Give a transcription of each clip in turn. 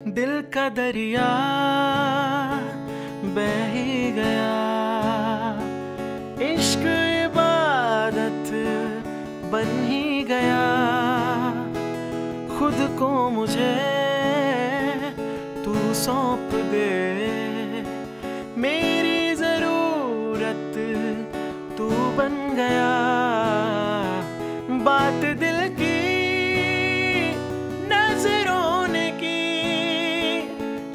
दिल का दरिया बह ही गया। इश्क इबादत बन ही गया। खुद को मुझे तू सौंप दे। मेरी ज़रूरत तू बन गया।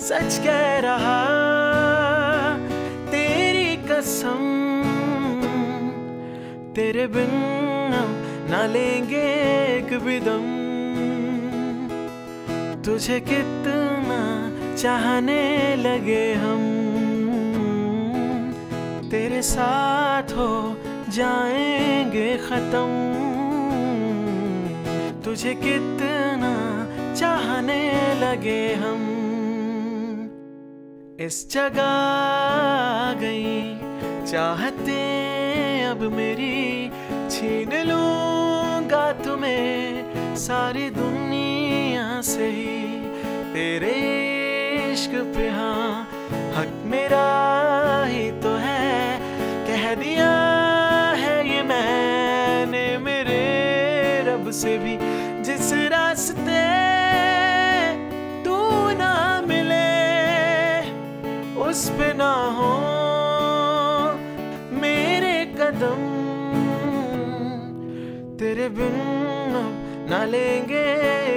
सच कह रहा, तेरी कसम तेरे बिन हम ना लेंगे एक भी दम। तुझे कितना चाहने लगे हम, तेरे साथ हो जाएँगे खत्म। तुझे कितना चाहने लगे हम। इस जगह गई। चाहते अब मेरी, छीन लूँगा तुम्हें सारी दुनिया से ही। तेरे इश्क पे हाँ हक मेरा ही तो है। कह दिया है ये मैंने मेरे रब से भी, जिस रास्ते तेरे बिन ना लेंगे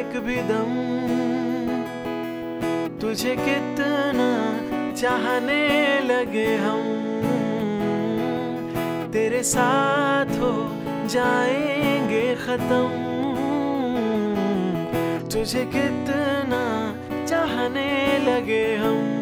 एक भी दम। तुझे कितना चाहने लगे हम। तेरे साथ हो जाएँगे खत्म। तुझे कितना चाहने लगे हम।